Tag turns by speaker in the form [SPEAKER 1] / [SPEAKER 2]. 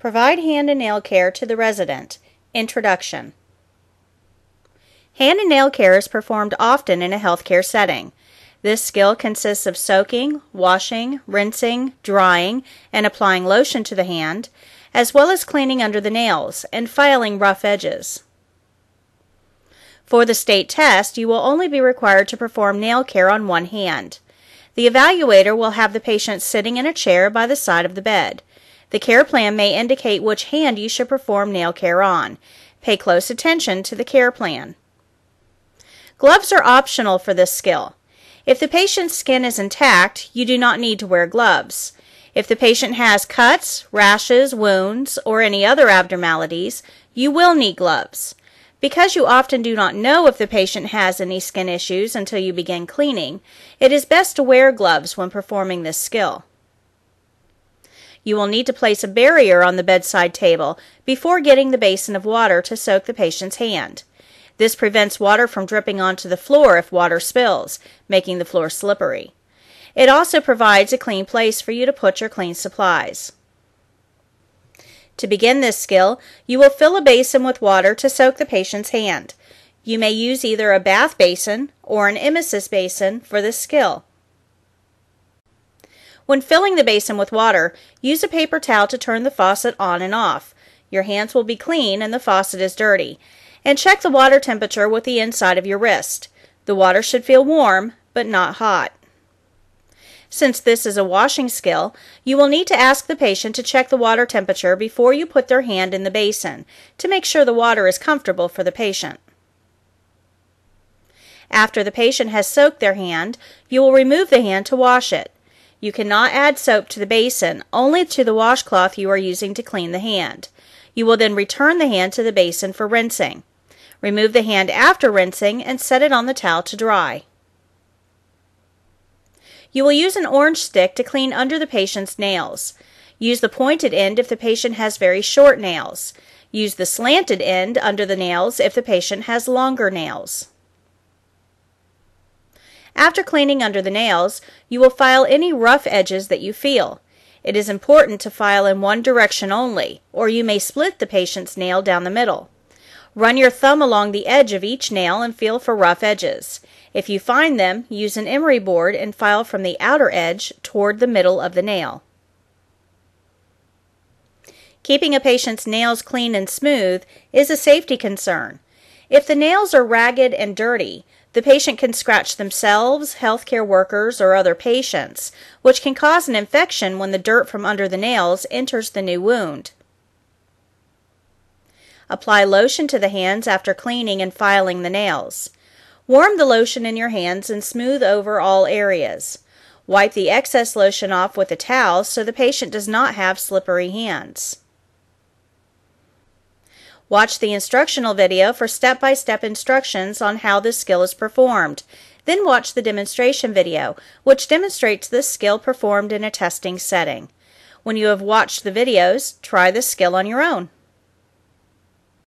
[SPEAKER 1] Provide hand and nail care to the resident. Introduction Hand and nail care is performed often in a healthcare setting. This skill consists of soaking, washing, rinsing, drying, and applying lotion to the hand, as well as cleaning under the nails and filing rough edges. For the state test, you will only be required to perform nail care on one hand. The evaluator will have the patient sitting in a chair by the side of the bed. The care plan may indicate which hand you should perform nail care on. Pay close attention to the care plan. Gloves are optional for this skill. If the patient's skin is intact, you do not need to wear gloves. If the patient has cuts, rashes, wounds, or any other abnormalities, you will need gloves. Because you often do not know if the patient has any skin issues until you begin cleaning, it is best to wear gloves when performing this skill. You will need to place a barrier on the bedside table before getting the basin of water to soak the patient's hand. This prevents water from dripping onto the floor if water spills, making the floor slippery. It also provides a clean place for you to put your clean supplies. To begin this skill, you will fill a basin with water to soak the patient's hand. You may use either a bath basin or an emesis basin for this skill. When filling the basin with water, use a paper towel to turn the faucet on and off. Your hands will be clean and the faucet is dirty. And check the water temperature with the inside of your wrist. The water should feel warm, but not hot. Since this is a washing skill, you will need to ask the patient to check the water temperature before you put their hand in the basin to make sure the water is comfortable for the patient. After the patient has soaked their hand, you will remove the hand to wash it. You cannot add soap to the basin, only to the washcloth you are using to clean the hand. You will then return the hand to the basin for rinsing. Remove the hand after rinsing and set it on the towel to dry. You will use an orange stick to clean under the patient's nails. Use the pointed end if the patient has very short nails. Use the slanted end under the nails if the patient has longer nails. After cleaning under the nails, you will file any rough edges that you feel. It is important to file in one direction only, or you may split the patient's nail down the middle. Run your thumb along the edge of each nail and feel for rough edges. If you find them, use an emery board and file from the outer edge toward the middle of the nail. Keeping a patient's nails clean and smooth is a safety concern. If the nails are ragged and dirty, the patient can scratch themselves, healthcare workers, or other patients, which can cause an infection when the dirt from under the nails enters the new wound. Apply lotion to the hands after cleaning and filing the nails. Warm the lotion in your hands and smooth over all areas. Wipe the excess lotion off with a towel so the patient does not have slippery hands. Watch the instructional video for step-by-step -step instructions on how this skill is performed. Then watch the demonstration video, which demonstrates this skill performed in a testing setting. When you have watched the videos, try the skill on your own.